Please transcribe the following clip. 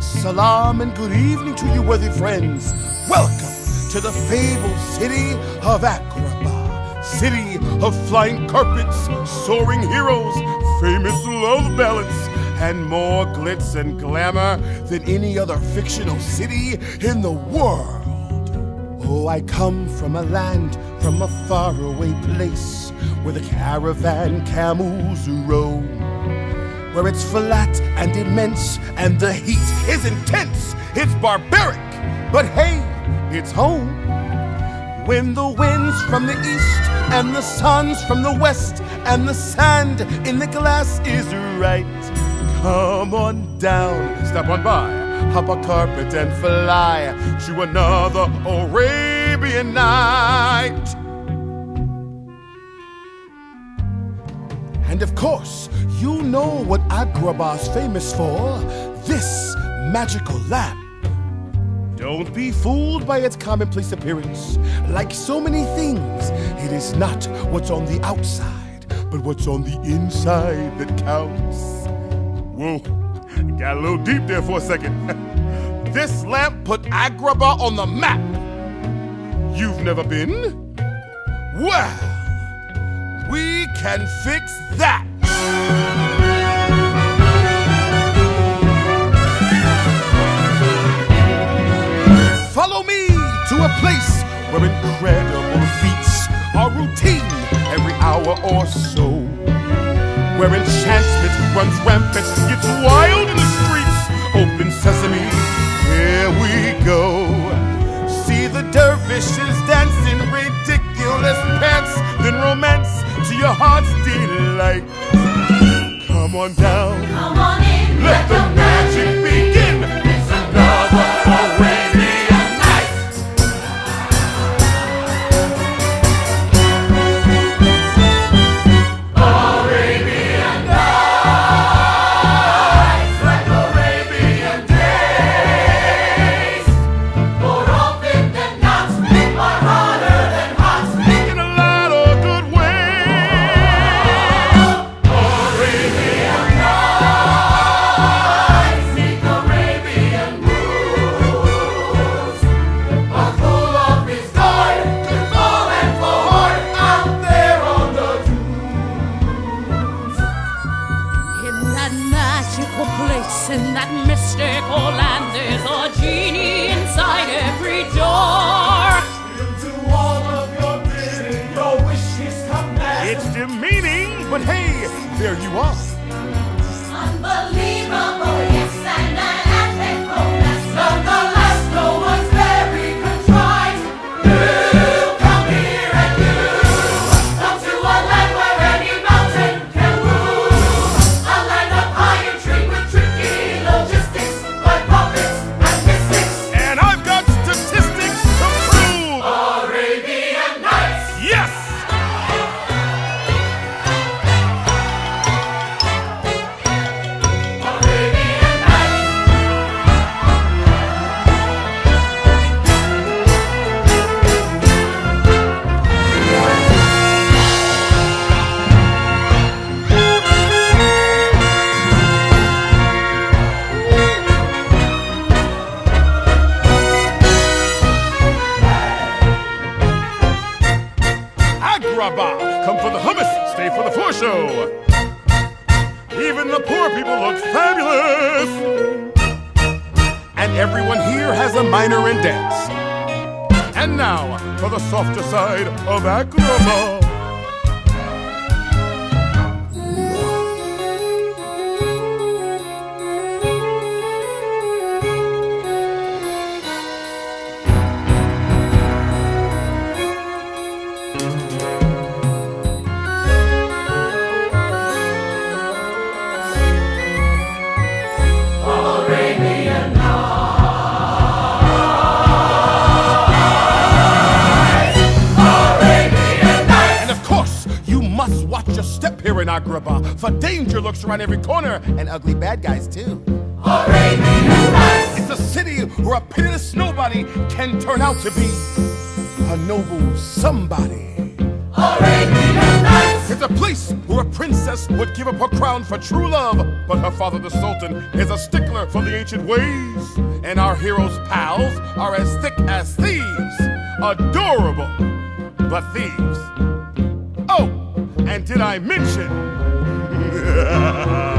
Salam and good evening to you, worthy friends. Welcome to the fabled city of Agrabah, city of flying carpets, soaring heroes, famous love ballads, and more glitz and glamour than any other fictional city in the world. Oh, I come from a land, from a faraway place, where the caravan camels roam where it's flat and immense and the heat is intense. It's barbaric, but hey, it's home. When the winds from the east and the suns from the west and the sand in the glass is right, come on down, step on by, hop a carpet and fly to another Arabian night. And of course, you know what Agrabah's famous for this magical lamp. Don't be fooled by its commonplace appearance. Like so many things, it is not what's on the outside, but what's on the inside that counts. Whoa, got a little deep there for a second. this lamp put Agrabah on the map. You've never been? Well, we can fix that. Follow me to a place where incredible feats are routine every hour or so. Where enchantment runs rampant, gets wild in the streets. Open sesame, here we go. See the dervishes dancing On down. But hey, there you are. Agrabah, come for the hummus, stay for the floor show. Even the poor people look fabulous. And everyone here has a minor in dance. And now for the softer side of Agrabah. You watch your step here in Agrabah, for danger lurks around every corner, and ugly bad guys too. It's a city where a pitiless nobody can turn out to be a noble somebody. It's a place where a princess would give up her crown for true love, but her father, the Sultan, is a stickler for the ancient ways. And our heroes' pals are as thick as thieves. Adorable, but thieves. Did I mention?